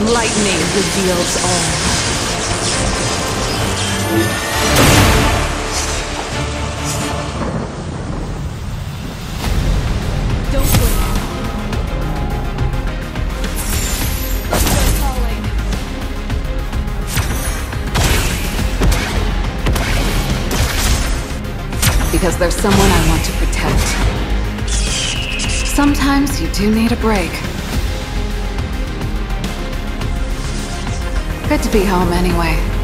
Lightning reveals all. Don't. They're calling. Because there's someone I want to protect. Sometimes you do need a break. Good to be home anyway.